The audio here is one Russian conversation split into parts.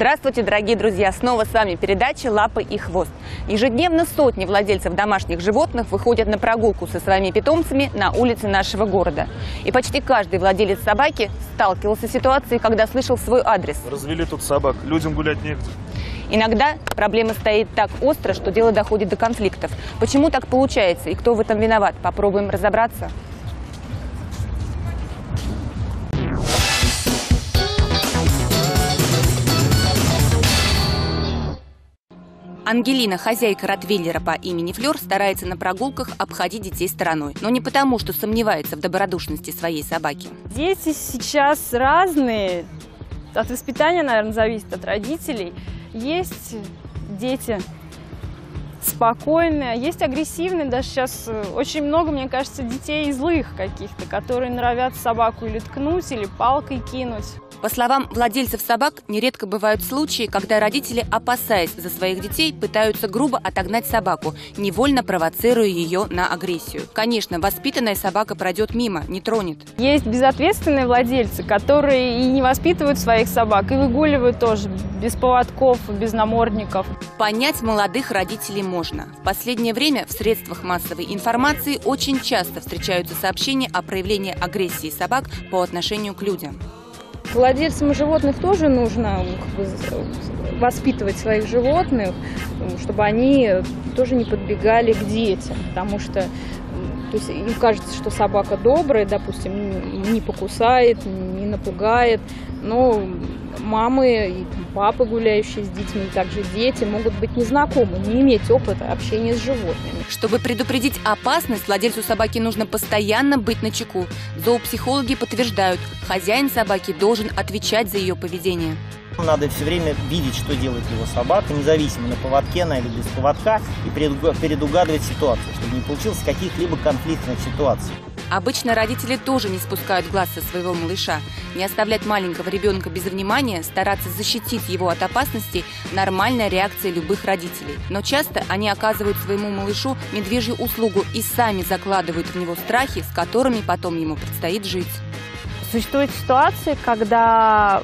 Здравствуйте, дорогие друзья! Снова с вами передача «Лапы и хвост». Ежедневно сотни владельцев домашних животных выходят на прогулку со своими питомцами на улице нашего города. И почти каждый владелец собаки сталкивался с ситуацией, когда слышал свой адрес. Развели тут собак, людям гулять негде. Иногда проблема стоит так остро, что дело доходит до конфликтов. Почему так получается и кто в этом виноват? Попробуем разобраться. Ангелина, хозяйка ротвейлера по имени Флёр, старается на прогулках обходить детей стороной. Но не потому, что сомневается в добродушности своей собаки. Дети сейчас разные. От воспитания, наверное, зависит от родителей. Есть дети спокойные, а есть агрессивные. Даже сейчас э, очень много, мне кажется, детей злых каких-то, которые норовят собаку или ткнуть, или палкой кинуть. По словам владельцев собак, нередко бывают случаи, когда родители, опасаясь за своих детей, пытаются грубо отогнать собаку, невольно провоцируя ее на агрессию. Конечно, воспитанная собака пройдет мимо, не тронет. Есть безответственные владельцы, которые и не воспитывают своих собак, и выгуливают тоже без поводков, без намордников. Понять молодых родителей можно. В последнее время в средствах массовой информации очень часто встречаются сообщения о проявлении агрессии собак по отношению к людям. Владельцам животных тоже нужно воспитывать своих животных, чтобы они тоже не подбегали к детям, потому что то есть им кажется, что собака добрая, допустим, не покусает, не напугает, но мамы и папы, гуляющие с детьми, и также дети могут быть незнакомы, не иметь опыта общения с животными. Чтобы предупредить опасность, владельцу собаки нужно постоянно быть на чеку. Зоопсихологи подтверждают, хозяин собаки должен отвечать за ее поведение. Надо все время видеть, что делает его собака, независимо на поводке она или без поводка, и предугадывать ситуацию, чтобы не получилось каких-либо конфликтных ситуаций. Обычно родители тоже не спускают глаз со своего малыша. Не оставлять маленького ребенка без внимания, стараться защитить его от опасностей – нормальная реакция любых родителей. Но часто они оказывают своему малышу медвежью услугу и сами закладывают в него страхи, с которыми потом ему предстоит жить. Существуют ситуации, когда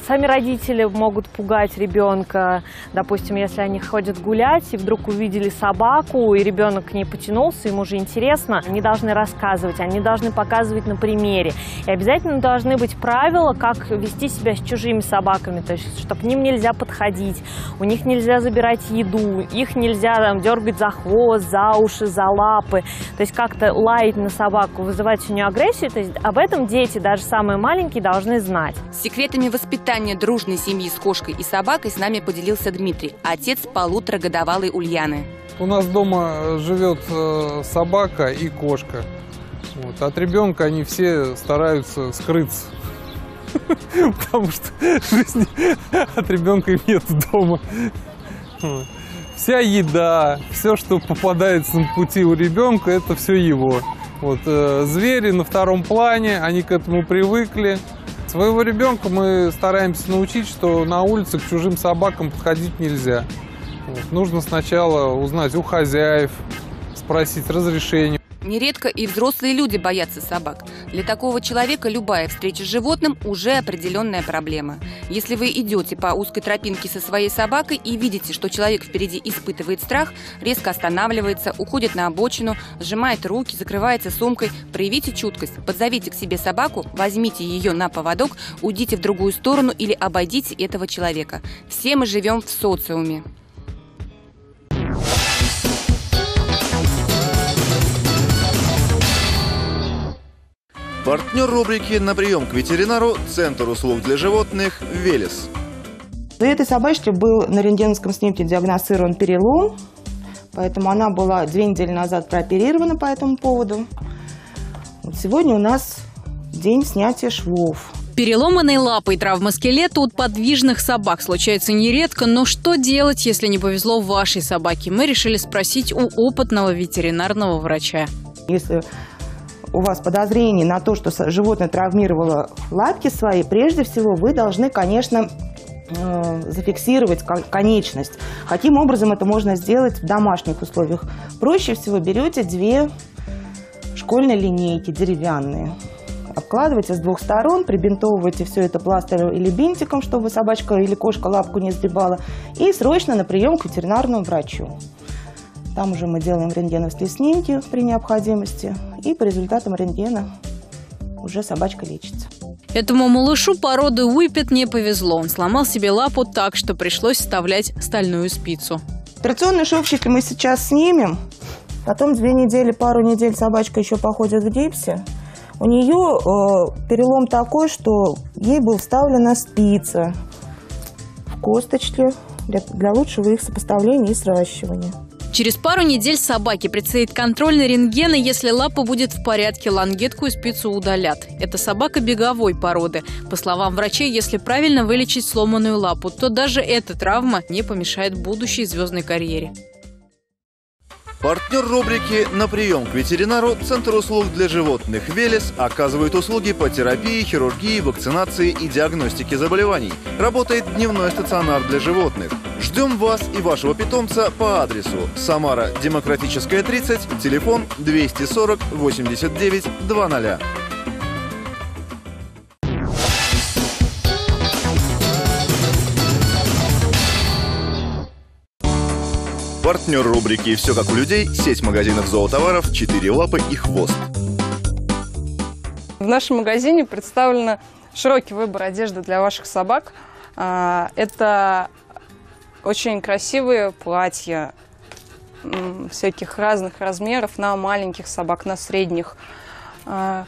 сами родители могут пугать ребенка. Допустим, если они ходят гулять и вдруг увидели собаку, и ребенок к ней потянулся, ему же интересно, они должны рассказывать, они должны показывать на примере. И обязательно должны быть правила, как вести себя с чужими собаками, то есть, что к ним нельзя подходить, у них нельзя забирать еду, их нельзя там, дергать за хвост, за уши, за лапы, то есть как-то лаять на собаку, вызывать у нее агрессию, то есть об этом дети, даже самые маленькие, должны знать. Секретами воспитания воспитания дружной семьи с кошкой и собакой с нами поделился Дмитрий, отец полуторагодовалой Ульяны. У нас дома живет э, собака и кошка. Вот. От ребенка они все стараются скрыться. Потому что жизни от ребенка нет дома. Вся еда, все, что попадается на пути у ребенка, это все его. Вот, э, звери на втором плане, они к этому привыкли. Своего ребенка мы стараемся научить, что на улице к чужим собакам подходить нельзя. Вот. Нужно сначала узнать у хозяев, спросить разрешение. Нередко и взрослые люди боятся собак. Для такого человека любая встреча с животным уже определенная проблема. Если вы идете по узкой тропинке со своей собакой и видите, что человек впереди испытывает страх, резко останавливается, уходит на обочину, сжимает руки, закрывается сумкой, проявите чуткость, подзовите к себе собаку, возьмите ее на поводок, уйдите в другую сторону или обойдите этого человека. Все мы живем в социуме. Партнер рубрики «На прием к ветеринару» – Центр услуг для животных «Велес». У этой собачки был на рентгеновском снимке диагностирован перелом, поэтому она была две недели назад прооперирована по этому поводу. Вот сегодня у нас день снятия швов. Переломанные лапы и травма скелета у подвижных собак случается нередко, но что делать, если не повезло вашей собаке? Мы решили спросить у опытного ветеринарного врача. Если у вас подозрение на то, что животное травмировало лапки свои, прежде всего вы должны, конечно, зафиксировать конечность. Каким образом это можно сделать в домашних условиях? Проще всего берете две школьные линейки деревянные, обкладываете с двух сторон, прибинтовываете все это пластырем или бинтиком, чтобы собачка или кошка лапку не сгибала, и срочно на прием к ветеринарному врачу. Там уже мы делаем рентгеновские снимки при необходимости, и по результатам рентгена уже собачка лечится. Этому малышу породы Уипет не повезло. Он сломал себе лапу так, что пришлось вставлять стальную спицу. Операционные шовчики мы сейчас снимем. Потом две недели, пару недель собачка еще походит в гипсе. У нее э, перелом такой, что ей была вставлена спица в косточки для, для лучшего их сопоставления и сращивания. Через пару недель собаке предстоит контрольный рентген, и если лапа будет в порядке, лангетку и спицу удалят. Это собака беговой породы. По словам врачей, если правильно вылечить сломанную лапу, то даже эта травма не помешает будущей звездной карьере. Партнер рубрики «На прием к ветеринару» Центр услуг для животных «Велес» оказывает услуги по терапии, хирургии, вакцинации и диагностике заболеваний. Работает дневной стационар для животных. Ждем вас и вашего питомца по адресу Самара, Демократическая, 30, телефон 240 89 00. Партнер рубрики «Все как у людей» – сеть магазинов зоотоваров «Четыре лапы и хвост». В нашем магазине представлен широкий выбор одежды для ваших собак. А, это очень красивые платья всяких разных размеров на маленьких собак, на средних. А,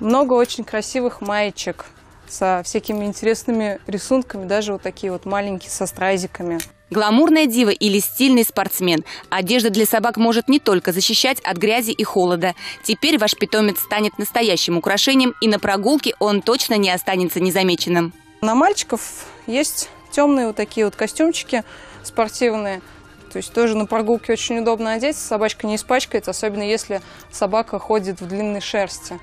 много очень красивых маечек со всякими интересными рисунками, даже вот такие вот маленькие со стразиками. Гламурная дива или стильный спортсмен. Одежда для собак может не только защищать от грязи и холода. Теперь ваш питомец станет настоящим украшением, и на прогулке он точно не останется незамеченным. На мальчиков есть темные вот такие вот костюмчики спортивные. То есть тоже на прогулке очень удобно одеть, собачка не испачкается, особенно если собака ходит в длинной шерсти.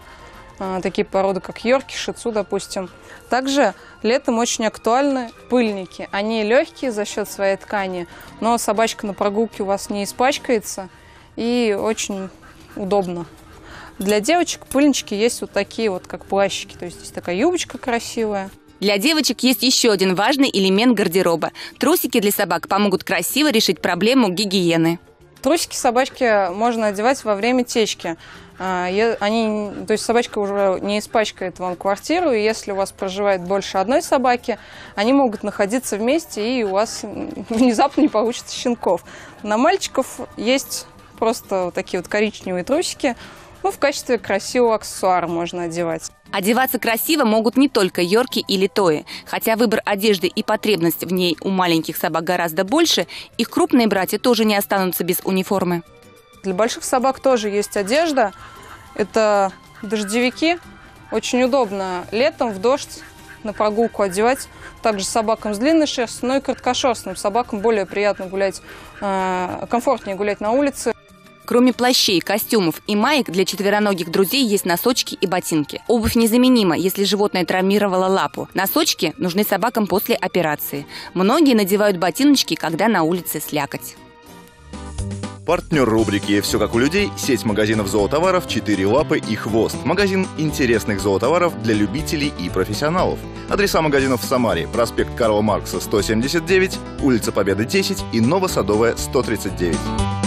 А, такие породы, как йорки, шицу, допустим. Также летом очень актуальны пыльники. Они легкие за счет своей ткани, но собачка на прогулке у вас не испачкается и очень удобно. Для девочек пыльнички есть вот такие вот, как плащики. То есть здесь такая юбочка красивая. Для девочек есть еще один важный элемент гардероба. Трусики для собак помогут красиво решить проблему гигиены. Трусики собачки можно одевать во время течки. А, они, то есть собачка уже не испачкает вам квартиру, и если у вас проживает больше одной собаки, они могут находиться вместе, и у вас внезапно не получится щенков. На мальчиков есть просто вот такие вот коричневые трусики, ну, в качестве красивого аксессуара можно одевать. Одеваться красиво могут не только йорки или тои. Хотя выбор одежды и потребность в ней у маленьких собак гораздо больше, их крупные братья тоже не останутся без униформы. Для больших собак тоже есть одежда. Это дождевики. Очень удобно летом в дождь на прогулку одевать. Также собакам с длинной шерстью, но и короткошерстным собакам более приятно гулять, э, комфортнее гулять на улице. Кроме плащей, костюмов и маек, для четвероногих друзей есть носочки и ботинки. Обувь незаменима, если животное травмировало лапу. Носочки нужны собакам после операции. Многие надевают ботиночки, когда на улице слякоть. Партнер рубрики «Все как у людей» – сеть магазинов зоотоваров «Четыре лапы и хвост». Магазин интересных зоотоваров для любителей и профессионалов. Адреса магазинов в Самаре. Проспект Карла Маркса, 179, улица Победы, 10 и Новосадовая, 139.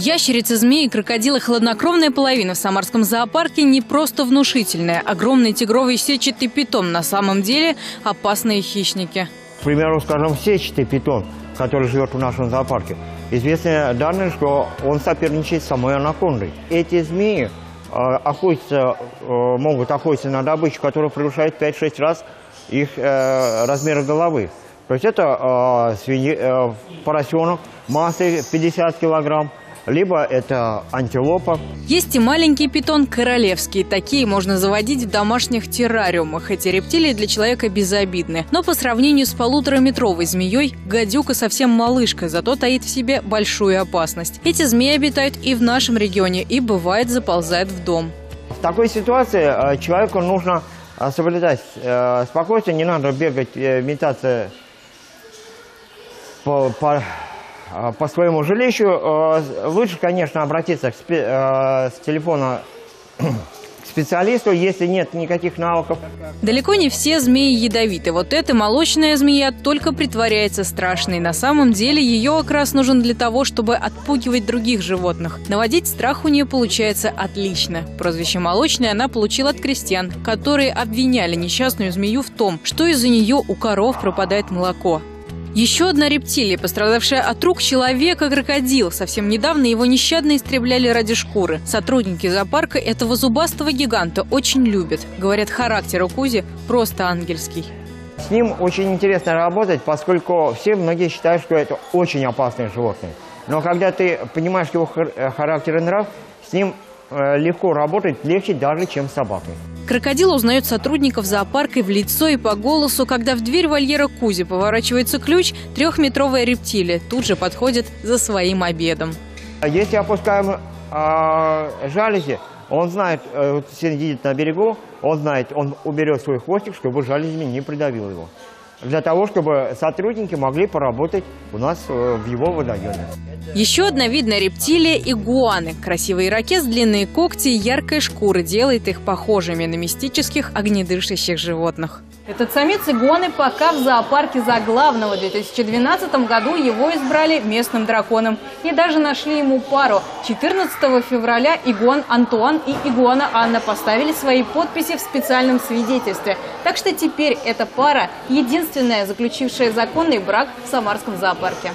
Ящерицы, змеи, крокодилы, хладнокровная половина в Самарском зоопарке не просто внушительная. Огромный тигровый сетчатый питон на самом деле опасные хищники. К примеру, скажем, сетчатый питон, который живет в нашем зоопарке. Известны данные, что он соперничает с самой анакондой. Эти змеи э, охотятся, э, могут охотиться на добычу, которая превышает 5-6 раз их э, размеры головы. То есть это э, свиньи, э, поросенок массой 50 килограмм, либо это антилопа. Есть и маленький питон королевский. Такие можно заводить в домашних террариумах. Эти рептилии для человека безобидны. Но по сравнению с полутораметровой змеей, гадюка совсем малышка, зато таит в себе большую опасность. Эти змеи обитают и в нашем регионе, и бывает заползают в дом. В такой ситуации э, человеку нужно э, соблюдать э, спокойствие, не надо бегать, метаться по, по по своему жилищу, э, лучше, конечно, обратиться к спе- э, с телефона к специалисту, если нет никаких навыков. Далеко не все змеи ядовиты. Вот эта молочная змея только притворяется страшной. На самом деле ее окрас нужен для того, чтобы отпугивать других животных. Наводить страх у нее получается отлично. Прозвище «молочная» она получила от крестьян, которые обвиняли несчастную змею в том, что из-за нее у коров пропадает молоко. Еще одна рептилия, пострадавшая от рук человека крокодил. Совсем недавно его нещадно истребляли ради шкуры. Сотрудники зоопарка этого зубастого гиганта очень любят. Говорят, характер у Кузи просто ангельский. С ним очень интересно работать, поскольку все многие считают, что это очень опасное животное. Но когда ты понимаешь его э, характер и нрав, с ним легко работать, легче даже, чем с собакой. Крокодил узнает сотрудников зоопарка и в лицо, и по голосу, когда в дверь вольера Кузи поворачивается ключ, трехметровая рептилия тут же подходит за своим обедом. Если опускаем а, жалюзи, он знает, э, сидит на берегу, он знает, он уберет свой хвостик, чтобы жалюзями не придавил его. Для того, чтобы сотрудники могли поработать у нас э, в его водоеме. Еще одна видная рептилия – игуаны. Красивый ирокез, длинные когти и яркая шкура делает их похожими на мистических огнедышащих животных. Этот самец игуаны пока в зоопарке за главного. В 2012 году его избрали местным драконом. И даже нашли ему пару. 14 февраля игуан Антуан и игуана Анна поставили свои подписи в специальном свидетельстве. Так что теперь эта пара единственная, заключившая законный брак в Самарском зоопарке.